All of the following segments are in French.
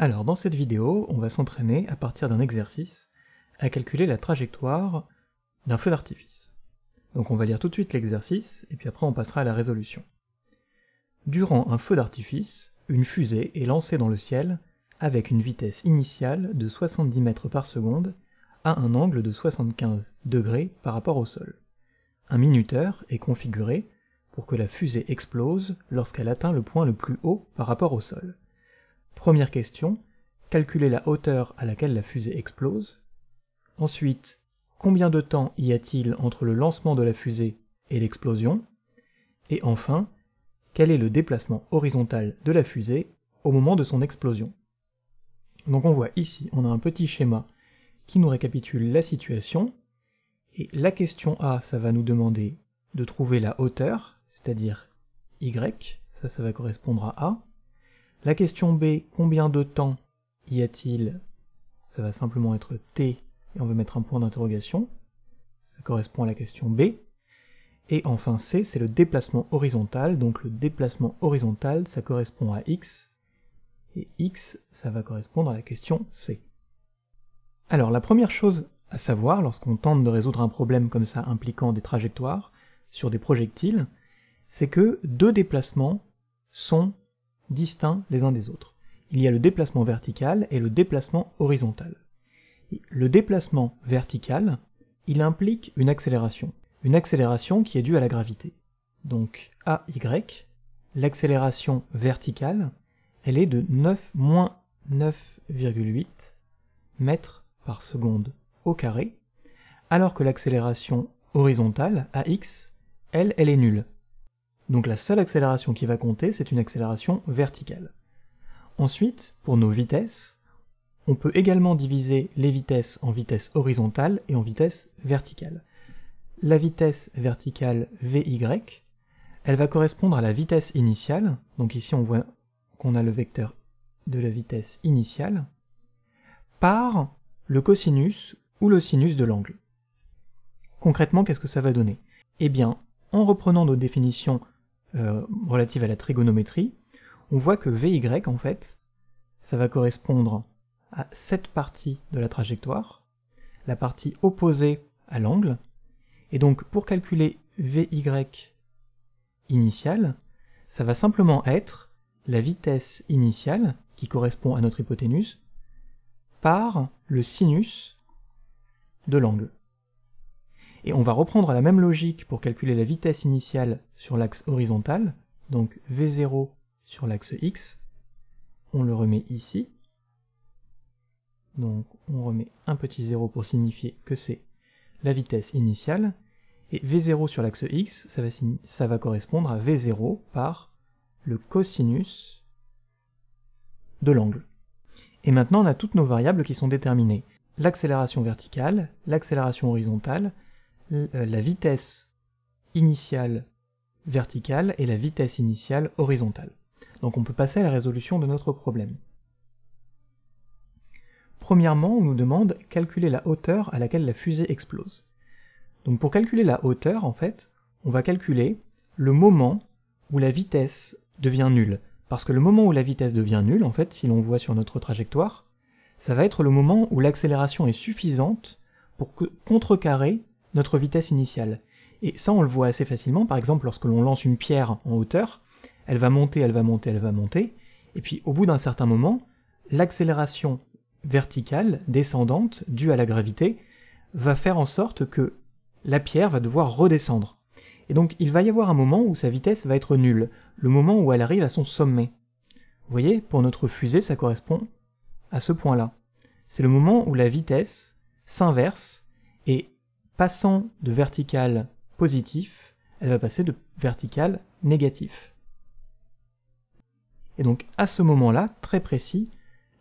Alors dans cette vidéo, on va s'entraîner à partir d'un exercice à calculer la trajectoire d'un feu d'artifice. Donc on va lire tout de suite l'exercice, et puis après on passera à la résolution. Durant un feu d'artifice, une fusée est lancée dans le ciel avec une vitesse initiale de 70 mètres par seconde à un angle de 75 degrés par rapport au sol. Un minuteur est configuré pour que la fusée explose lorsqu'elle atteint le point le plus haut par rapport au sol. Première question, calculer la hauteur à laquelle la fusée explose. Ensuite, combien de temps y a-t-il entre le lancement de la fusée et l'explosion? Et enfin, quel est le déplacement horizontal de la fusée au moment de son explosion? Donc on voit ici, on a un petit schéma qui nous récapitule la situation, et la question A, ça va nous demander de trouver la hauteur, c'est-à-dire Y, ça, ça va correspondre à A. La question B, combien de temps y a-t-il? Ça va simplement être T, et on va mettre un point d'interrogation. Ça correspond à la question B. Et enfin C, c'est le déplacement horizontal, donc le déplacement horizontal, ça correspond à X, et X, ça va correspondre à la question C. Alors la première chose à savoir lorsqu'on tente de résoudre un problème comme ça impliquant des trajectoires sur des projectiles, c'est que deux déplacements sont distincts les uns des autres. Il y a le déplacement vertical et le déplacement horizontal. Le déplacement vertical, il implique une accélération. Une accélération qui est due à la gravité. Donc AY, l'accélération verticale, elle est de 9 moins 9,8 mètres par seconde au carré, alors que l'accélération horizontale, AX, elle, elle est nulle. Donc la seule accélération qui va compter, c'est une accélération verticale. Ensuite, pour nos vitesses, on peut également diviser les vitesses en vitesse horizontale et en vitesse verticale. La vitesse verticale VY, elle va correspondre à la vitesse initiale, donc ici on voit qu'on a le vecteur de la vitesse initiale, par le cosinus ou le sinus de l'angle. Concrètement, qu'est-ce que ça va donner? Eh bien, en reprenant nos définitions euh, relatives à la trigonométrie, on voit que Vy, en fait, ça va correspondre à cette partie de la trajectoire, la partie opposée à l'angle, et donc pour calculer Vy initiale, ça va simplement être la vitesse initiale, qui correspond à notre hypoténuse, par le sinus de l'angle. Et on va reprendre la même logique pour calculer la vitesse initiale sur l'axe horizontal, donc V0 sur l'axe X. On le remet ici. Donc on remet un petit 0 pour signifier que c'est la vitesse initiale. Et V0 sur l'axe X, ça va, ça va correspondre à V0 par le cosinus de l'angle. Et maintenant on a toutes nos variables qui sont déterminées. L'accélération verticale, l'accélération horizontale, la vitesse initiale verticale et la vitesse initiale horizontale. Donc on peut passer à la résolution de notre problème. Premièrement, on nous demande calculer la hauteur à laquelle la fusée explose. Donc pour calculer la hauteur, en fait, on va calculer le moment où la vitesse devient nulle. Parce que le moment où la vitesse devient nulle, en fait, si l'on voit sur notre trajectoire, ça va être le moment où l'accélération est suffisante pour contrecarrer notre vitesse initiale. Et ça, on le voit assez facilement, par exemple, lorsque l'on lance une pierre en hauteur, elle va monter, elle va monter, elle va monter, et puis au bout d'un certain moment, l'accélération verticale, descendante, due à la gravité, va faire en sorte que la pierre va devoir redescendre. Et donc il va y avoir un moment où sa vitesse va être nulle, le moment où elle arrive à son sommet. Vous voyez, pour notre fusée, ça correspond à ce point-là. C'est le moment où la vitesse s'inverse passant de vertical positif, elle va passer de vertical négatif. Et donc à ce moment-là, très précis,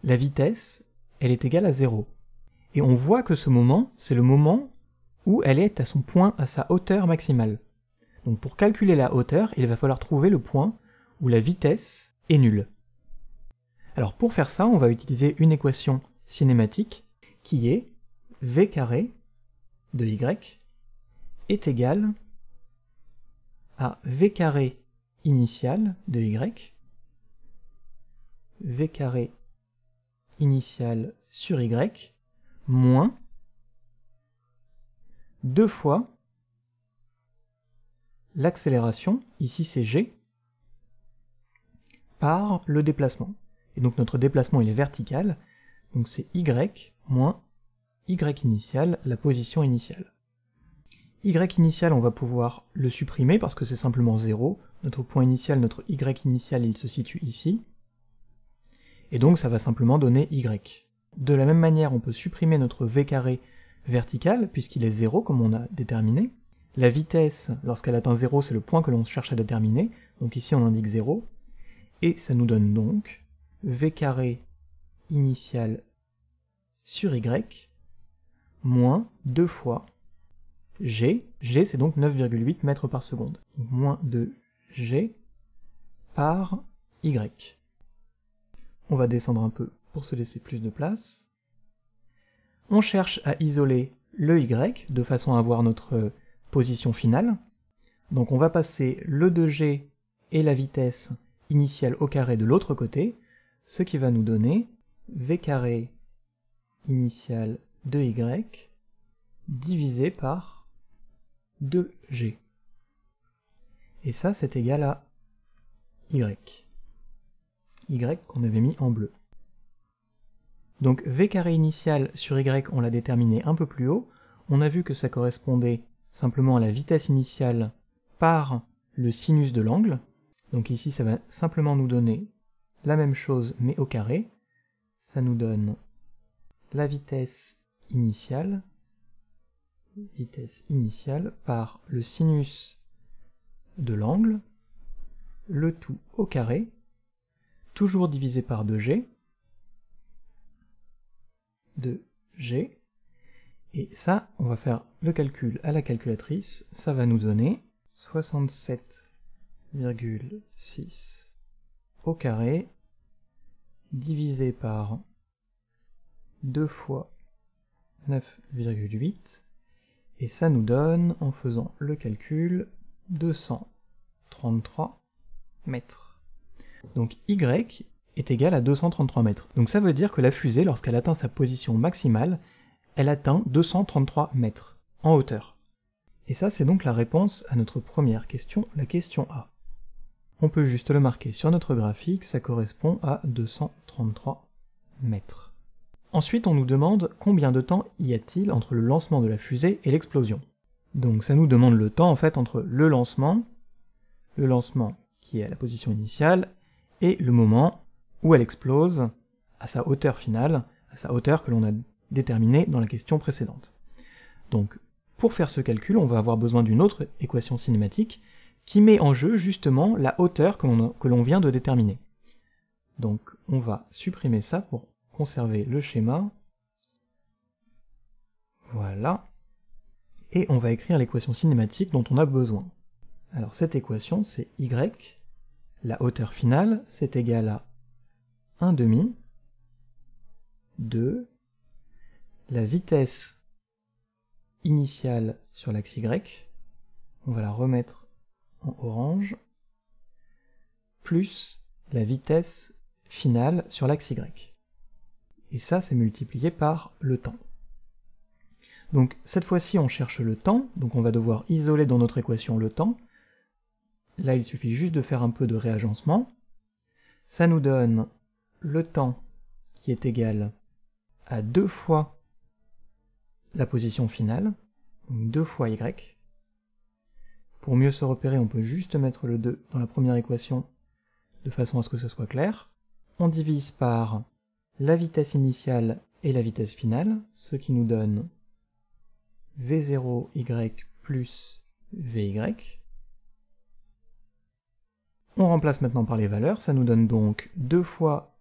la vitesse, elle est égale à 0. Et on voit que ce moment, c'est le moment où elle est à son point, à sa hauteur maximale. Donc pour calculer la hauteur, il va falloir trouver le point où la vitesse est nulle. Alors pour faire ça, on va utiliser une équation cinématique qui est v carré de y est égal à v carré initial de y, v carré initiale sur y moins deux fois l'accélération, ici c'est g, par le déplacement. Et donc notre déplacement il est vertical, donc c'est y moins y initial, la position initiale. y initial, on va pouvoir le supprimer parce que c'est simplement 0. Notre point initial, notre y initial, il se situe ici. Et donc ça va simplement donner y. De la même manière, on peut supprimer notre v carré vertical, puisqu'il est 0 comme on a déterminé. La vitesse, lorsqu'elle atteint 0, c'est le point que l'on cherche à déterminer, donc ici on indique 0. Et ça nous donne donc v carré initial sur y moins 2 fois g. g c'est donc 9,8 mètres par seconde. moins 2 g par y. On va descendre un peu pour se laisser plus de place. On cherche à isoler le y de façon à avoir notre position finale. Donc on va passer le 2g et la vitesse initiale au carré de l'autre côté, ce qui va nous donner v carré initial de y divisé par 2g. Et ça, c'est égal à y. y qu'on avait mis en bleu. Donc v carré initial sur y, on l'a déterminé un peu plus haut. On a vu que ça correspondait simplement à la vitesse initiale par le sinus de l'angle. Donc ici, ça va simplement nous donner la même chose, mais au carré. Ça nous donne la vitesse initiale, vitesse initiale par le sinus de l'angle, le tout au carré, toujours divisé par 2g, 2g, et ça, on va faire le calcul à la calculatrice, ça va nous donner 67,6 au carré divisé par 2 fois 9,8 et ça nous donne, en faisant le calcul, 233 mètres. Donc y est égal à 233 mètres. Donc ça veut dire que la fusée, lorsqu'elle atteint sa position maximale, elle atteint 233 mètres en hauteur. Et ça, c'est donc la réponse à notre première question, la question A. On peut juste le marquer sur notre graphique, ça correspond à 233 mètres. Ensuite, on nous demande combien de temps y a-t-il entre le lancement de la fusée et l'explosion. Donc ça nous demande le temps en fait entre le lancement, le lancement qui est à la position initiale, et le moment où elle explose à sa hauteur finale, à sa hauteur que l'on a déterminé dans la question précédente. Donc, pour faire ce calcul, on va avoir besoin d'une autre équation cinématique qui met en jeu justement la hauteur que l'on vient de déterminer. Donc, on va supprimer ça pour conserver le schéma. Voilà. Et on va écrire l'équation cinématique dont on a besoin. Alors cette équation, c'est y, la hauteur finale, c'est égal à 1 demi, 2, la vitesse initiale sur l'axe Y, on va la remettre en orange, plus la vitesse finale sur l'axe Y. Et ça, c'est multiplié par le temps. Donc cette fois-ci, on cherche le temps, donc on va devoir isoler dans notre équation le temps. Là, il suffit juste de faire un peu de réagencement. Ça nous donne le temps qui est égal à deux fois la position finale, donc 2 fois y. Pour mieux se repérer, on peut juste mettre le 2 dans la première équation, de façon à ce que ce soit clair. On divise par la vitesse initiale et la vitesse finale, ce qui nous donne v0y plus vy. On remplace maintenant par les valeurs, ça nous donne donc 2 fois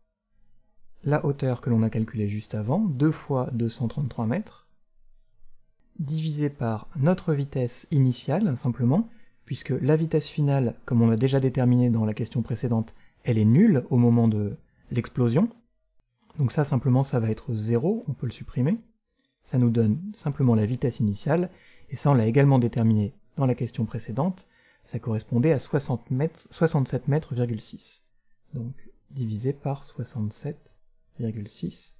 la hauteur que l'on a calculée juste avant, 2 fois 233 mètres, divisé par notre vitesse initiale, simplement, puisque la vitesse finale, comme on l'a déjà déterminé dans la question précédente, elle est nulle au moment de l'explosion. Donc ça, simplement, ça va être 0, on peut le supprimer. Ça nous donne simplement la vitesse initiale, et ça, on l'a également déterminé dans la question précédente, ça correspondait à 60 mètres, 67 mètres,6. Donc, divisé par 67,6. 6,6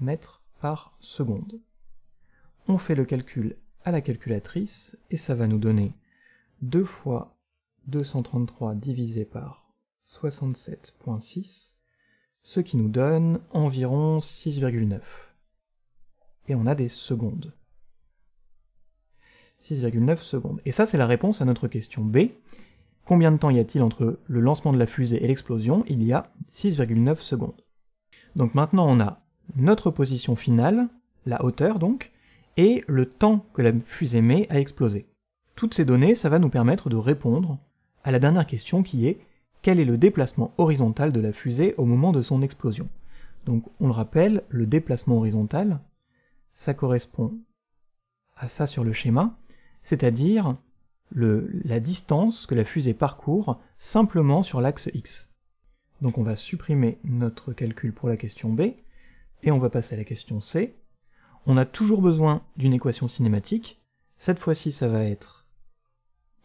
mètres par seconde. On fait le calcul à la calculatrice et ça va nous donner 2 fois 233 divisé par 67.6, ce qui nous donne environ 6,9. Et on a des secondes. 6,9 secondes. Et ça, c'est la réponse à notre question B. Combien de temps y a-t-il entre le lancement de la fusée et l'explosion? Il y a 6,9 secondes. Donc maintenant, on a notre position finale, la hauteur donc, et le temps que la fusée met à exploser. Toutes ces données, ça va nous permettre de répondre à la dernière question qui est quel est le déplacement horizontal de la fusée au moment de son explosion. Donc on le rappelle, le déplacement horizontal, ça correspond à ça sur le schéma, c'est-à-dire la distance que la fusée parcourt simplement sur l'axe X. Donc on va supprimer notre calcul pour la question B, et on va passer à la question C. On a toujours besoin d'une équation cinématique, cette fois-ci ça va être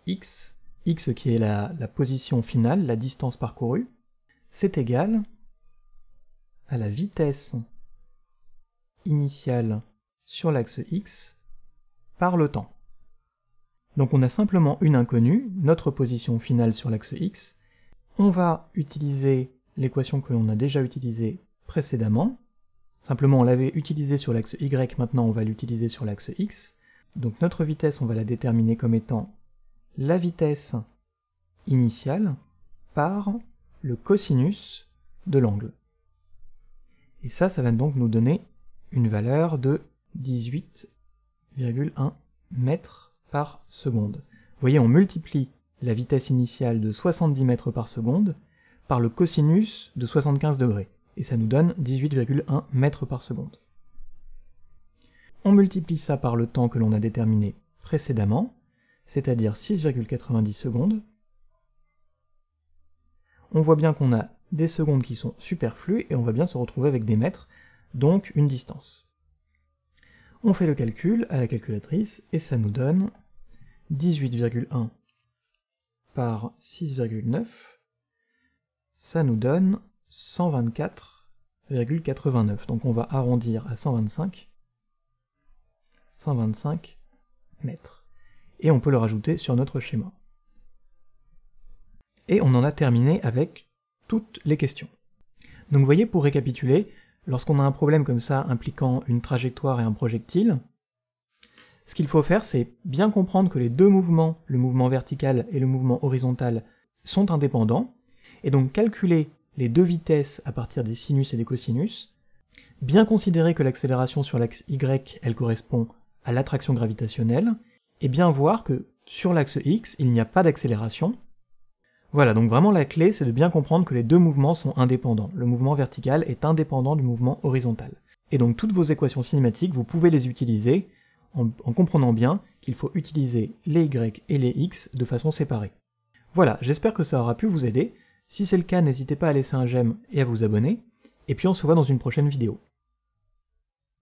x, x qui est la, la position finale, la distance parcourue, c'est égal à la vitesse initiale sur l'axe x par le temps. Donc on a simplement une inconnue, notre position finale sur l'axe x. On va utiliser l'équation que l'on a déjà utilisée précédemment. Simplement on l'avait utilisée sur l'axe y, maintenant on va l'utiliser sur l'axe x. Donc notre vitesse, on va la déterminer comme étant la vitesse initiale par le cosinus de l'angle. Et ça, ça va donc nous donner une valeur de 18,1 mètres par seconde. Vous voyez, on multiplie la vitesse initiale de 70 mètres par seconde par le cosinus de 75 degrés, et ça nous donne 18,1 mètres par seconde. On multiplie ça par le temps que l'on a déterminé précédemment, c'est-à-dire 6,90 secondes. On voit bien qu'on a des secondes qui sont superflues, et on va bien se retrouver avec des mètres, donc une distance. On fait le calcul à la calculatrice et ça nous donne 18,1 par 6,9, ça nous donne 124,89. Donc on va arrondir à 125, 125 mètres. Et on peut le rajouter sur notre schéma. Et on en a terminé avec toutes les questions. Donc vous voyez, pour récapituler, lorsqu'on a un problème comme ça impliquant une trajectoire et un projectile, ce qu'il faut faire, c'est bien comprendre que les deux mouvements, le mouvement vertical et le mouvement horizontal, sont indépendants, et donc calculer les deux vitesses à partir des sinus et des cosinus, bien considérer que l'accélération sur l'axe Y, elle correspond à l'attraction gravitationnelle, et bien voir que sur l'axe X, il n'y a pas d'accélération, voilà, donc vraiment la clé, c'est de bien comprendre que les deux mouvements sont indépendants. Le mouvement vertical est indépendant du mouvement horizontal. Et donc toutes vos équations cinématiques, vous pouvez les utiliser en, comprenant bien qu'il faut utiliser les y et les x de façon séparée. Voilà, j'espère que ça aura pu vous aider. Si c'est le cas, n'hésitez pas à laisser un j'aime et à vous abonner. Et puis on se voit dans une prochaine vidéo.